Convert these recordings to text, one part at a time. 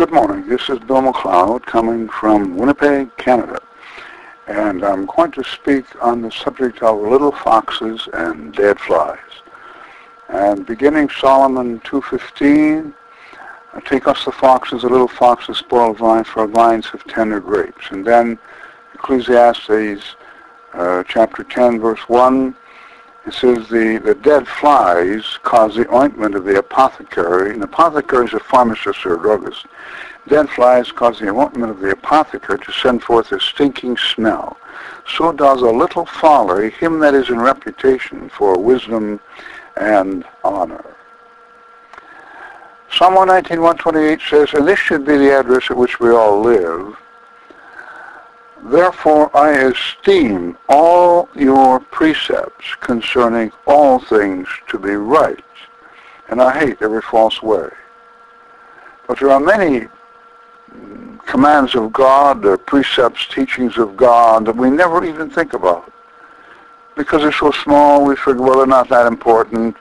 Good morning. This is Bill McLeod coming from Winnipeg, Canada. And I'm going to speak on the subject of little foxes and dead flies. And beginning Solomon 2.15, take us the foxes, the little foxes spoil vines, for vines have tender grapes. And then Ecclesiastes uh, chapter 10, verse 1, it says the, the dead flies cause the ointment of the apothecary. An apothecary is a pharmacist or a druggist. Dead flies cause the ointment of the apothecary to send forth a stinking smell. So does a little folly him that is in reputation for wisdom and honor. Psalm 119, 128 says, and this should be the address at which we all live, Therefore I esteem all your precepts concerning all things to be right, and I hate every false way. But there are many commands of God, or precepts, teachings of God that we never even think about. Because they're so small, we figure, well, they're not that important,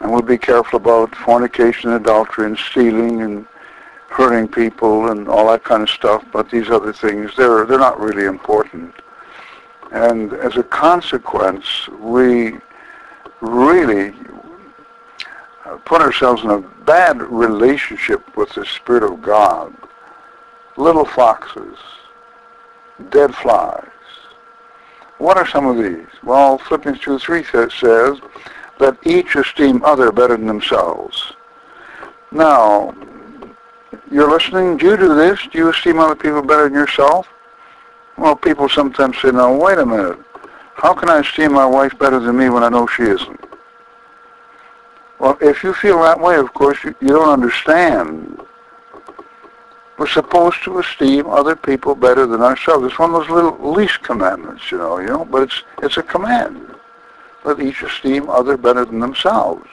and we'll be careful about fornication, adultery, and stealing, and hurting people and all that kind of stuff, but these other things, they're, they're not really important. And as a consequence, we really put ourselves in a bad relationship with the Spirit of God. Little foxes, dead flies. What are some of these? Well, Philippians 2, 3 says, let each esteem other better than themselves. Now, you're listening, you do this? Do you esteem other people better than yourself? Well, people sometimes say, now, wait a minute. How can I esteem my wife better than me when I know she isn't? Well, if you feel that way, of course, you, you don't understand. We're supposed to esteem other people better than ourselves. It's one of those little least commandments, you know, you know, but it's it's a command. Let each esteem other better than themselves.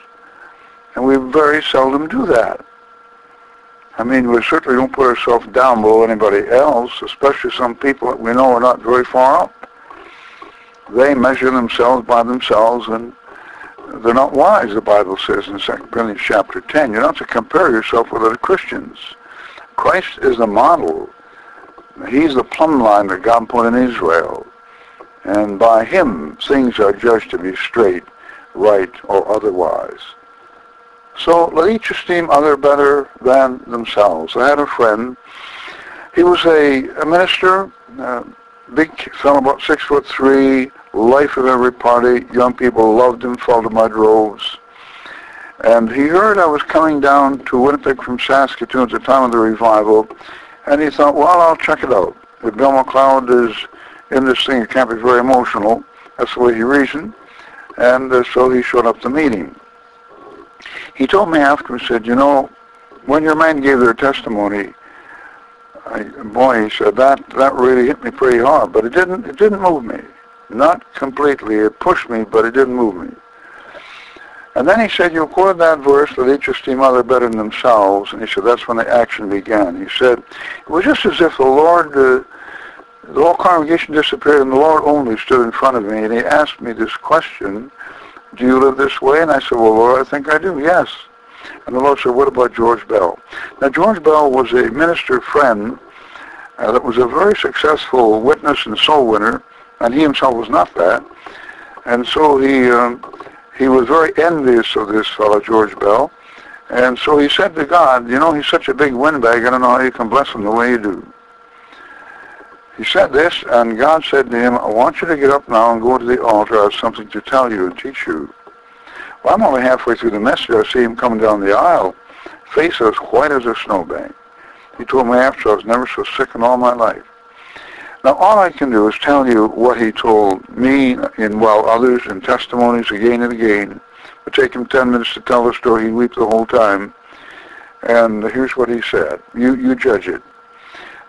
And we very seldom do that. I mean, we certainly don't put ourselves down below anybody else, especially some people that we know are not very far up. They measure themselves by themselves, and they're not wise, the Bible says in 2 Corinthians chapter 10. You're not to compare yourself with other Christians. Christ is the model. He's the plumb line that God put in Israel. And by him, things are judged to be straight, right, or otherwise. So let each esteem other better than themselves. I had a friend. He was a, a minister, uh, big fellow, about six foot three, life of every party. Young people loved him, followed by droves. And he heard I was coming down to Winnipeg from Saskatoon at the time of the revival, and he thought, well, I'll check it out. If Bill McLeod is in this thing, it can't be very emotional. That's the way he reasoned. And uh, so he showed up the meeting. He told me afterwards, said, you know, when your men gave their testimony, I, boy, he said, that, that really hit me pretty hard, but it didn't, it didn't move me. Not completely. It pushed me, but it didn't move me. And then he said, you quoted that verse, that each esteem other better than themselves. And he said, that's when the action began. He said, it was just as if the Lord, uh, the whole congregation disappeared and the Lord only stood in front of me. And he asked me this question, do you live this way? And I said, well, Lord, I think I do, yes. And the Lord said, what about George Bell? Now, George Bell was a minister friend uh, that was a very successful witness and soul winner, and he himself was not that. And so he, um, he was very envious of this fellow, George Bell. And so he said to God, you know, he's such a big windbag, I don't know how you can bless him the way you do. He said this, and God said to him, I want you to get up now and go to the altar. I have something to tell you and teach you. Well, I'm only halfway through the message. I see him coming down the aisle, face as white as a snowbank. He told me after I was never so sick in all my life. Now, all I can do is tell you what he told me and while others in testimonies again and again. It would take him 10 minutes to tell the story. He'd weep the whole time. And here's what he said. You, you judge it.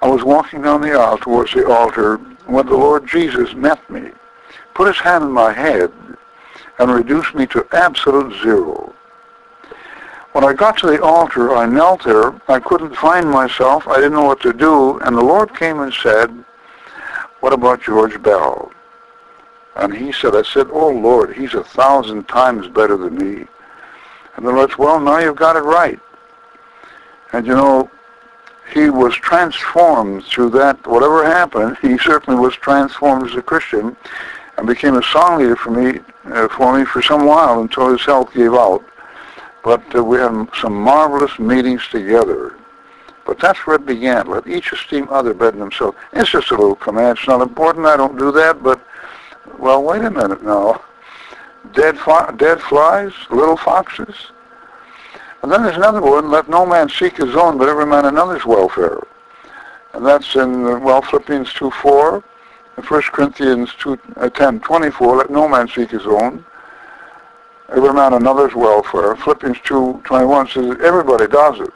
I was walking down the aisle towards the altar when the Lord Jesus met me, put his hand on my head, and reduced me to absolute zero. When I got to the altar, I knelt there. I couldn't find myself. I didn't know what to do. And the Lord came and said, what about George Bell? And he said, I said, oh Lord, he's a thousand times better than me. And the Lord said, well, now you've got it right. And you know, he was transformed through that, whatever happened, he certainly was transformed as a Christian and became a song leader for me, uh, for me for some while until his health gave out. But uh, we had some marvelous meetings together. But that's where it began. Let each esteem other better than himself. It's just a little command. It's not important. I don't do that. But, well, wait a minute now. Dead, fo- dead flies, little foxes. And then there's another one, let no man seek his own, but every man another's welfare. And that's in, well, Philippians 2, 4, and 1 Corinthians 2, uh, 10, 24, let no man seek his own, every man another's welfare. Philippians 2, 21 says everybody does it.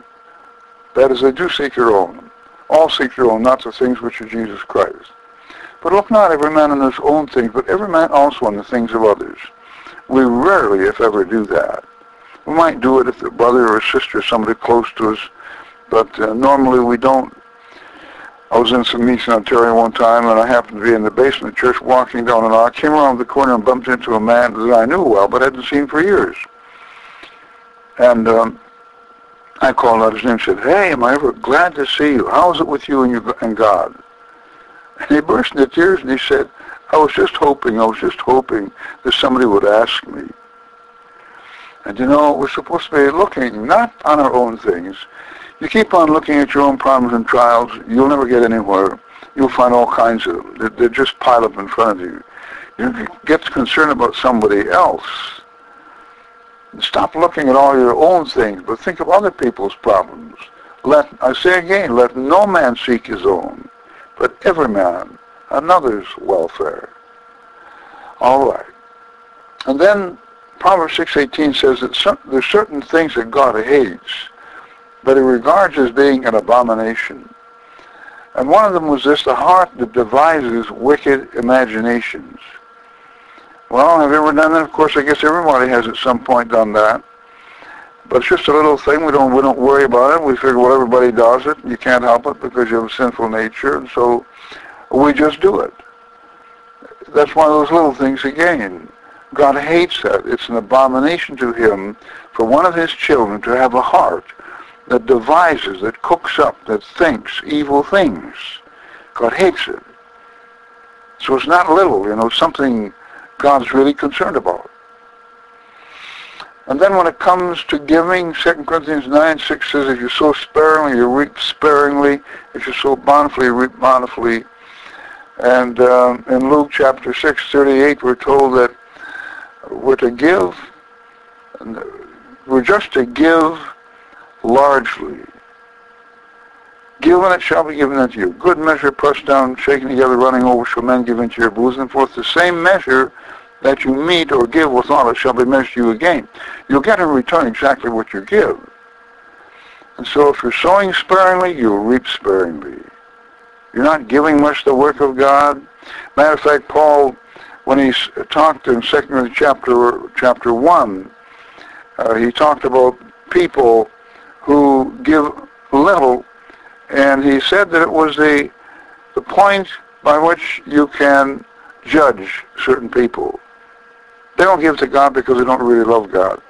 That is, they do seek their own. All seek their own, not the things which are Jesus Christ. But look not every man in his own things, but every man also in the things of others. We rarely, if ever, do that. We might do it if a brother or a sister, somebody close to us, but uh, normally we don't. I was in some meets in Ontario one time, and I happened to be in the basement of church walking down an aisle. came around the corner and bumped into a man that I knew well, but hadn't seen for years. And um, I called out his name and said, Hey, am I ever glad to see you? How is it with you and, your, and God? And he burst into tears and he said, I was just hoping, I was just hoping that somebody would ask me. And you know, we're supposed to be looking not on our own things. You keep on looking at your own problems and trials, you'll never get anywhere. You'll find all kinds of. They just pile up in front of you. You get concerned about somebody else Stop looking at all your own things, but think of other people's problems. Let, I say again, let no man seek his own, but every man another's welfare. All right. And then Proverbs 6.18 says that some, there's certain things that God hates, but he regards as being an abomination. And one of them was this, the heart that devises wicked imaginations. Well, have you ever done that? Of course, I guess everybody has at some point done that. But it's just a little thing. We don't we don't worry about it. We figure, well, everybody does it. You can't help it because you have a sinful nature, and so we just do it. That's one of those little things again. God hates that. It's an abomination to him for one of his children to have a heart that devises, that cooks up, that thinks evil things. God hates it. So it's not little, you know, something God's really concerned about. And then when it comes to giving, 2 Corinthians 9, 6 says, if you sow sparingly, you reap sparingly. If you sow bountifully, you reap bountifully. And um, in Luke chapter 6, 38, we're told that we're to give, we're just to give largely. Give and it shall be given unto you. Good measure, pressed down, shaken together, running over, shall men give into your bosom. For the same measure that you meet or give withal, it shall be measured to you again. You'll get in return exactly what you give. And so if you're sowing sparingly, you'll reap sparingly. You're not giving much the work of God. Matter of fact, Paul, when he talked in 2 Corinthians chapter, chapter 1, uh, he talked about people who give little, and he said that it was the, the point by which you can judge certain people. They don't give to God because they don't really love God.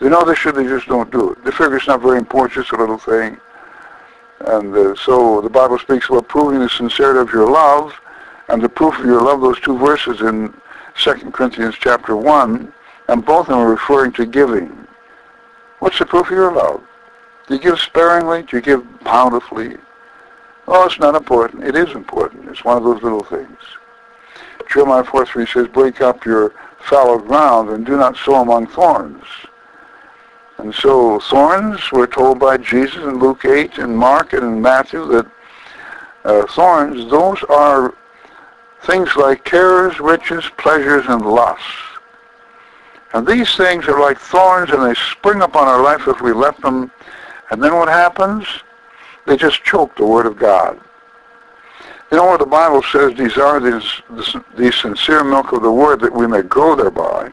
They know they should, they just don't do it. They figure it's not very important, just a little thing. And uh, so the Bible speaks about proving the sincerity of your love, and the proof of your love, those two verses in 2 Corinthians chapter 1, and both of them are referring to giving. What's the proof of your love? Do you give sparingly? Do you give bountifully? Oh, it's not important. It is important. It's one of those little things. Jeremiah 4 3 says, break up your fallow ground and do not sow among thorns. And so thorns, we're told by Jesus in Luke 8 and Mark and Matthew that uh, thorns, those are things like cares, riches, pleasures, and lusts. And these things are like thorns and they spring up on our life if we let them. And then what happens? They just choke the Word of God. You know what the Bible says, these are these, the sincere milk of the word that we may grow thereby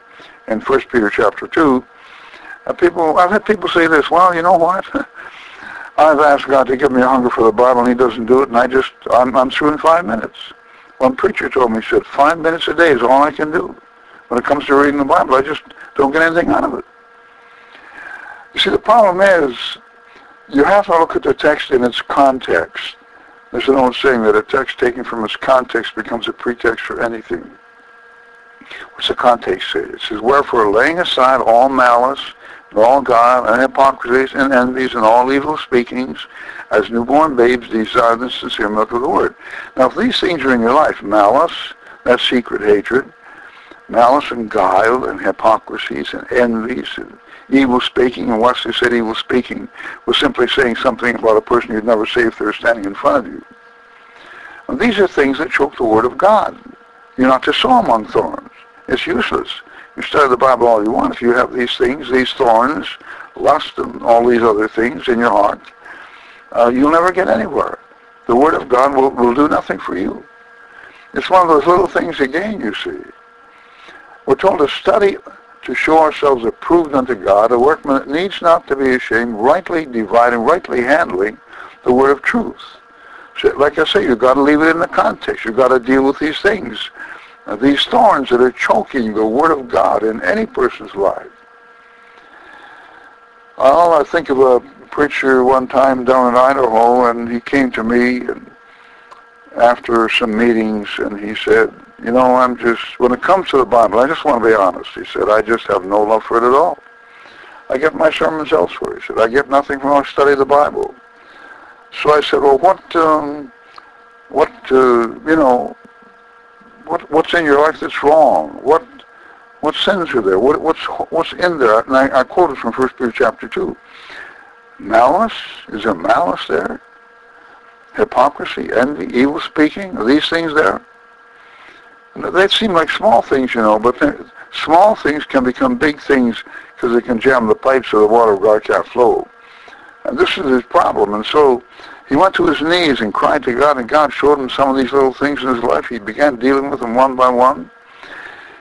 in 1 Peter chapter 2. And people, I've had people say this, well, you know what? I've asked God to give me a hunger for the Bible and he doesn't do it and I just, I'm, I'm through in five minutes. One preacher told me, he said, five minutes a day is all I can do. When it comes to reading the Bible, I just don't get anything out of it. You see, the problem is you have to look at the text in its context. There's an old saying that a text taken from its context becomes a pretext for anything. What's the context say? It says, Wherefore, laying aside all malice, all guile, and hypocrisies, and envies, and all evil speakings, as newborn babes desire the sincere milk of the word. Now, if these things are in your life, malice, that's secret hatred, malice and guile, and hypocrisies, and envies, and evil speaking, and Wesley said evil speaking was simply saying something about a person you'd never say if they were standing in front of you. And these are things that choke the word of God. You're not to sow among thorns. It's useless. You study the Bible all you want. If you have these things, these thorns, lust, and all these other things in your heart, uh, you'll never get anywhere. The Word of God will, will do nothing for you. It's one of those little things again, you see. We're told to study to show ourselves approved unto God, a workman that needs not to be ashamed, rightly dividing, rightly handling the word of truth. So, like I say, you've got to leave it in the context. You've got to deal with these things these thorns that are choking the Word of God in any person's life. Well, I think of a preacher one time down in Idaho, and he came to me and after some meetings, and he said, you know, I'm just, when it comes to the Bible, I just want to be honest. He said, I just have no love for it at all. I get my sermons elsewhere. He said, I get nothing from I study of the Bible. So I said, well, what, um, what, uh, you know, what, what's in your life that's wrong? What, what sins are there? What, what's, what's in there? And I, I quoted from First Peter chapter 2. Malice? Is there malice there? Hypocrisy, envy, evil speaking? Are these things there? They seem like small things, you know, but small things can become big things because they can jam the pipes so the water of God can't flow. And this is his problem. And so he went to his knees and cried to God, and God showed him some of these little things in his life. He began dealing with them one by one.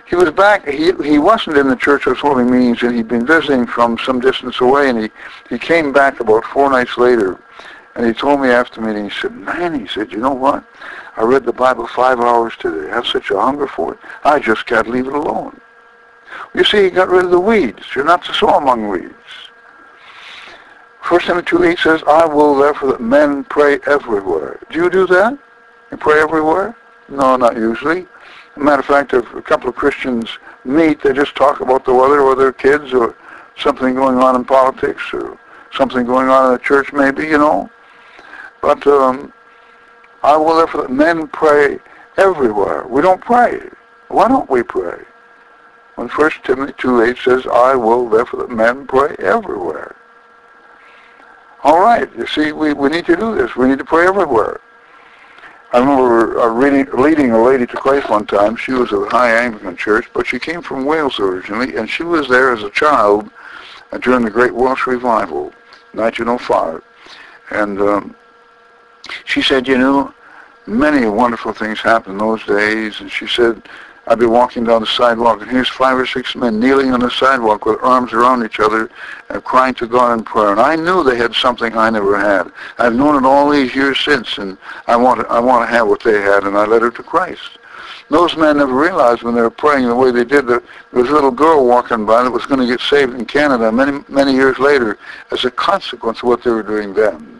He was back. He he wasn't in the church was holding meetings, and he'd been visiting from some distance away. And he he came back about four nights later, and he told me after meeting. He said, "Man," he said, "you know what? I read the Bible five hours today. I have such a hunger for it. I just can't leave it alone." You see, he got rid of the weeds. You're not to sow among weeds. First Timothy 2 8 says, I will therefore that men pray everywhere. Do you do that? You pray everywhere? No, not usually. Matter of fact, if a couple of Christians meet, they just talk about the weather or their kids or something going on in politics or something going on in the church maybe, you know. But um, I will therefore that men pray everywhere. We don't pray. Why don't we pray? When First Timothy 2 8 says, I will therefore that men pray everywhere. All right, you see, we, we need to do this. We need to pray everywhere. I remember uh, reading, leading a lady to Christ one time. She was a High Anglican Church, but she came from Wales originally, and she was there as a child uh, during the Great Welsh Revival, 1905. And um, she said, you know, many wonderful things happened in those days, and she said I'd be walking down the sidewalk, and here's five or six men kneeling on the sidewalk with arms around each other and crying to God in prayer. And I knew they had something I never had. I've known it all these years since, and I want to, I want to have what they had, and I led her to Christ. Those men never realized when they were praying the way they did that there was a little girl walking by that was going to get saved in Canada many, many years later as a consequence of what they were doing then.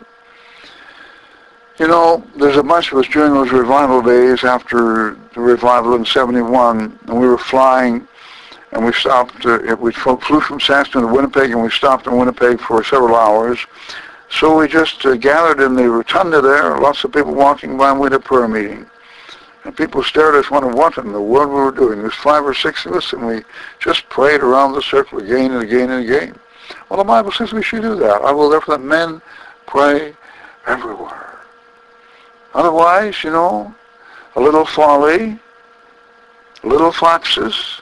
You know, there's a bunch of us during those revival days after the revival in 71, and we were flying, and we stopped, uh, we flew from Saskatoon to Winnipeg, and we stopped in Winnipeg for several hours. So we just uh, gathered in the rotunda there, lots of people walking by, and we had a prayer meeting. And people stared at us wondering what in the world we were doing. There's five or six of us, and we just prayed around the circle again and again and again. Well, the Bible says we should do that. I will therefore that men pray everywhere. Otherwise, you know, a little folly, little foxes,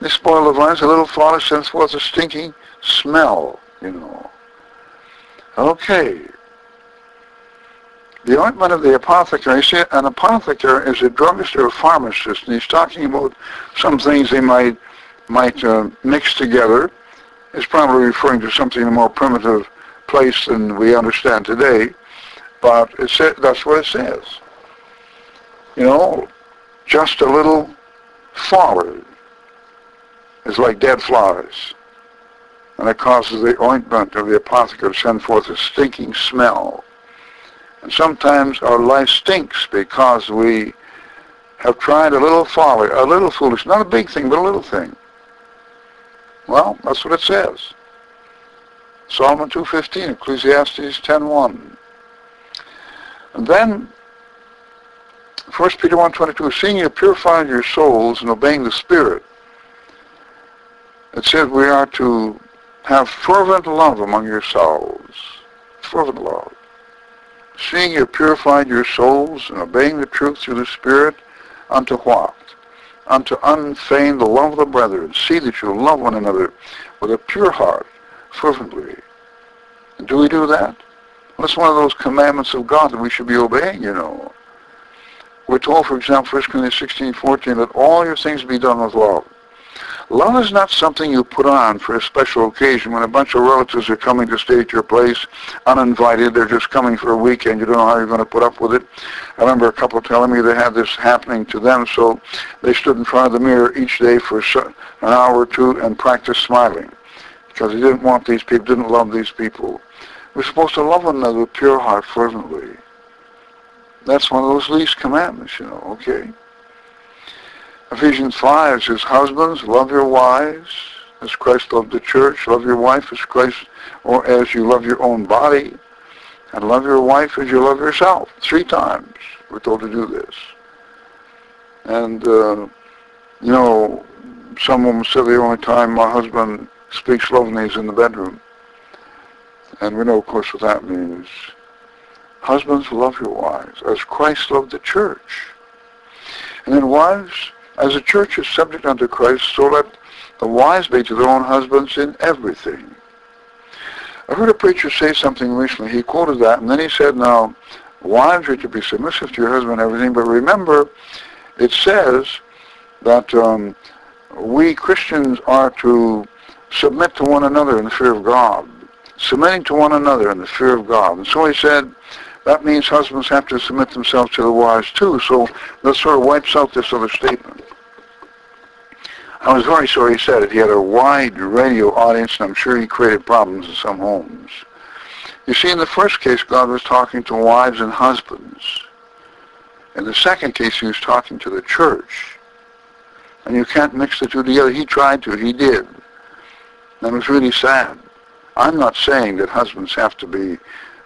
they spoil the vines. A little folly sends forth a stinking smell, you know. Okay. The ointment of the apothecary, see, an apothecary is a druggist or a pharmacist, and he's talking about some things they might might uh, mix together. He's probably referring to something in a more primitive place than we understand today. It sa- that's what it says. You know, just a little folly is like dead flowers. and it causes the ointment of the apothecary to send forth a stinking smell. And sometimes our life stinks because we have tried a little folly, a little foolish, not a big thing, but a little thing. Well, that's what it says. Solomon 2.15, Ecclesiastes 10.1. And then 1 Peter 1.22, seeing you purified your souls and obeying the Spirit, it says we are to have fervent love among yourselves. Fervent love. Seeing you purified your souls and obeying the truth through the Spirit, unto what? Unto unfeigned the love of the brethren. See that you love one another with a pure heart, fervently. Do we do that? It's one of those commandments of God that we should be obeying, you know. We're told, for example, 1 Corinthians 16, 14, that all your things be done with love. Love is not something you put on for a special occasion when a bunch of relatives are coming to stay at your place uninvited. They're just coming for a weekend. You don't know how you're going to put up with it. I remember a couple telling me they had this happening to them, so they stood in front of the mirror each day for an hour or two and practiced smiling because they didn't want these people, didn't love these people. We're supposed to love one another with pure heart fervently. That's one of those least commandments, you know, okay? Ephesians 5 says, Husbands, love your wives as Christ loved the church. Love your wife as Christ, or as you love your own body. And love your wife as you love yourself. Three times we're told to do this. And, uh, you know, some women say the only time my husband speaks love me is in the bedroom. And we know, of course, what that means. Husbands, love your wives as Christ loved the church. And then wives, as the church is subject unto Christ, so let the wives be to their own husbands in everything. I heard a preacher say something recently. He quoted that, and then he said, now, wives are to be submissive to your husband and everything, but remember, it says that um, we Christians are to submit to one another in the fear of God. Submitting to one another in the fear of God. And so he said, that means husbands have to submit themselves to the wives too. So that sort of wipes out this other statement. I was very sorry he said it. He had a wide radio audience, and I'm sure he created problems in some homes. You see, in the first case, God was talking to wives and husbands. In the second case, he was talking to the church. And you can't mix the two together. He tried to. He did. And it was really sad. I'm not saying that husbands have to be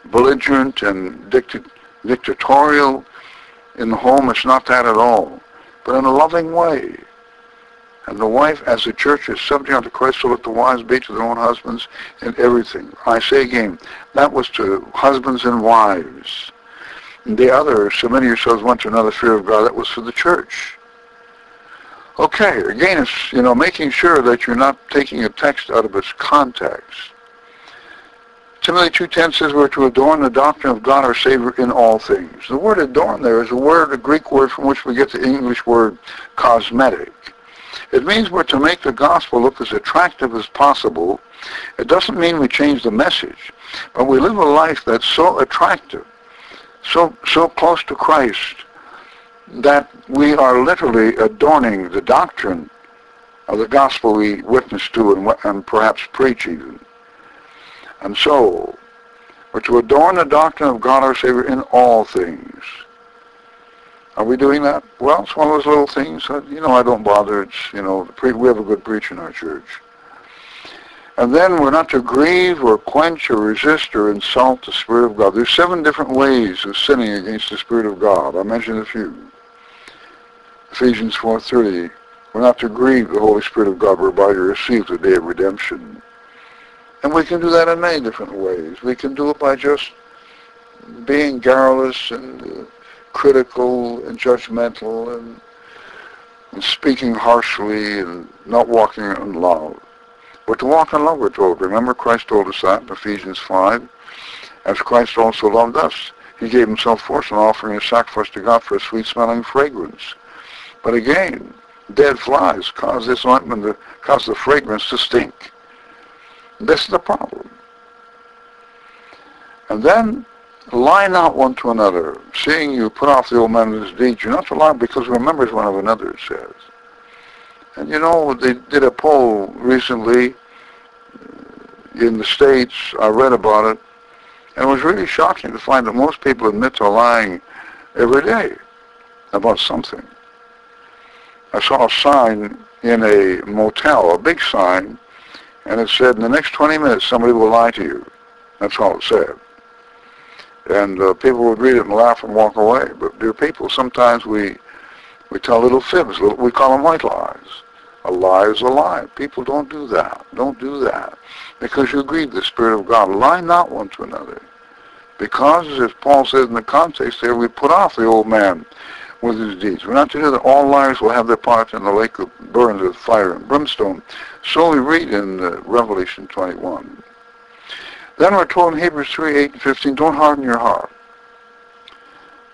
belligerent and dictatorial in the home. It's not that at all. But in a loving way. And the wife, as the church is subject unto Christ, so let the wives be to their own husbands in everything. I say again, that was to husbands and wives. And the other, submitting yourselves one to another, fear of God, that was for the church. Okay, again, it's, you know, making sure that you're not taking a text out of its context. Timothy 2.10 says we're to adorn the doctrine of God our Savior in all things. The word adorn there is a word, a Greek word from which we get the English word cosmetic. It means we're to make the gospel look as attractive as possible. It doesn't mean we change the message, but we live a life that's so attractive, so, so close to Christ, that we are literally adorning the doctrine of the gospel we witness to and, and perhaps preach even. And so, we're to adorn the doctrine of God our Savior in all things. Are we doing that? Well, it's one of those little things. That, you know, I don't bother. It's, you know, we have a good preacher in our church. And then we're not to grieve or quench or resist or insult the Spirit of God. There's seven different ways of sinning against the Spirit of God. I mentioned a few. Ephesians 4.30, we're not to grieve the Holy Spirit of God whereby you receive the day of redemption. And we can do that in many different ways. We can do it by just being garrulous and uh, critical and judgmental and, and, speaking harshly and not walking in love. We're to walk in love, we're told. Remember, Christ told us that in Ephesians 5. As Christ also loved us, he gave himself for us an offering and sacrifice to God for a sweet-smelling fragrance. But again, dead flies cause this ointment to cause the fragrance to stink. This is the problem. And then lie not one to another, seeing you put off the old man with his deeds. You're not to lie because we're one of another, it says. And you know, they did a poll recently. Uh, in the States, I read about it, and it was really shocking to find that most people admit to lying every day about something. I saw a sign in a motel, a big sign, and it said, in the next 20 minutes, somebody will lie to you. That's all it said. And uh, people would read it and laugh and walk away. But dear people, sometimes we we tell little fibs. Little, we call them white lies. A lie is a lie. People don't do that. Don't do that. Because you grieve the Spirit of God. Lie not one to another. Because, as Paul says in the context there, we put off the old man with his deeds. We're not to do that. All liars will have their part in the lake of burns with fire and brimstone. So we read in uh, Revelation 21. Then we're told in Hebrews 3, 8 and 15, don't harden your heart.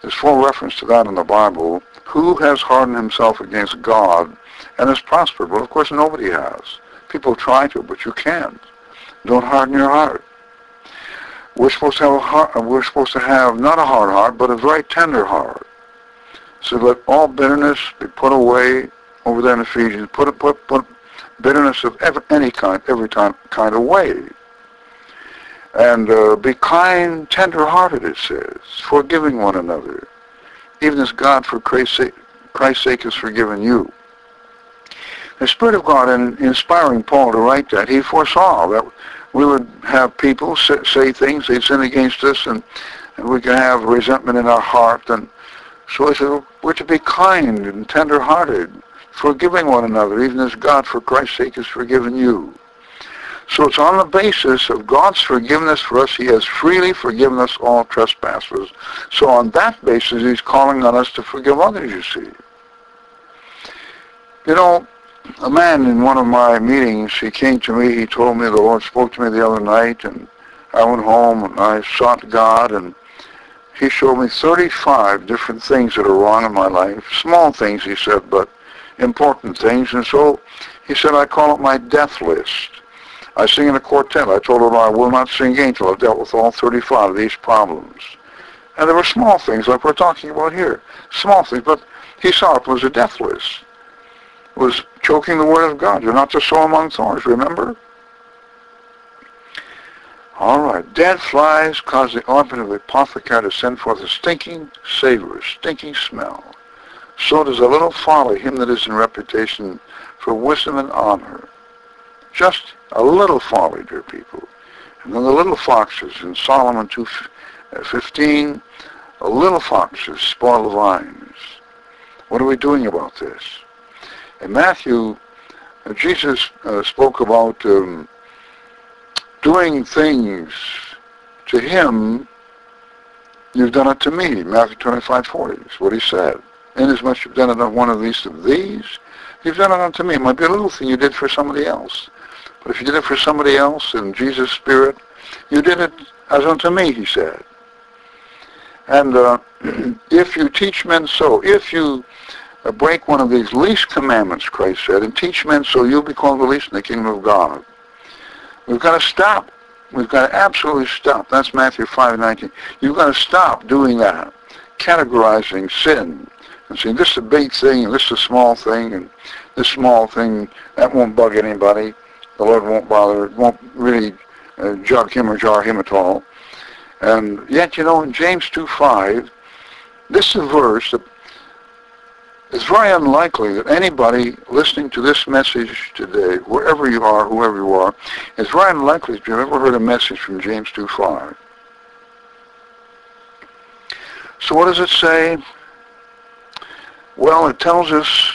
There's full reference to that in the Bible. Who has hardened himself against God and has prospered? Well, of course, nobody has. People try to, but you can't. Don't harden your heart. We're supposed to have a heart, we're supposed to have not a hard heart, but a very tender heart. So let all bitterness be put away over there in Ephesians. Put, put, put bitterness of every, any kind, every time, kind of way. And uh, be kind, tender-hearted, it says, forgiving one another, even as God, for Christ's sake, Christ's sake has forgiven you. The Spirit of God, in inspiring Paul to write that, he foresaw that we would have people say, things, they'd sin against us, and, and we could have resentment in our heart. And so he said, we're to be kind and tender-hearted, forgiving one another, even as God, for Christ's sake, has forgiven you. So it's on the basis of God's forgiveness for us. He has freely forgiven us all trespasses. So on that basis, he's calling on us to forgive others, you see. You know, a man in one of my meetings, he came to me, he told me the Lord spoke to me the other night, and I went home and I sought God, and he showed me 35 different things that are wrong in my life. Small things, he said, but important things. And so he said, I call it my death list. I sing in a quartet. I told him I will not sing again until I've dealt with all 35 of these problems. And there were small things like we're talking about here. Small things, but he saw it was a death list. It was choking the word of God. You're not to sow among thorns, remember? All right. Dead flies cause the ointment of the apothecary to send forth a stinking savor, stinking smell. So does a little folly him that is in reputation for wisdom and honor. Just a little folly, dear people. And then the little foxes in Solomon 2.15, a little foxes spoil the vines. What are we doing about this? In Matthew, uh, Jesus uh, spoke about um, doing things to him, you've done it to me. Matthew 25.40 is what he said. Inasmuch as you've done it on one of these of these, you've done it unto me. It might be a little thing you did for somebody else. But if you did it for somebody else in Jesus' spirit, you did it as unto me, he said. And uh, if you teach men so, if you uh, break one of these least commandments, Christ said, and teach men so, you'll be called the least in the kingdom of God. We've got to stop. We've got to absolutely stop. That's Matthew 5:19. You've got to stop doing that, categorizing sin and saying this is a big thing and this is a small thing and this small thing that won't bug anybody the Lord won't bother, It won't really uh, jug him or jar him at all. And yet, you know, in James 2.5, this is a verse that it's very unlikely that anybody listening to this message today, wherever you are, whoever you are, it's very unlikely that you've ever heard a message from James 2.5. So what does it say? Well, it tells us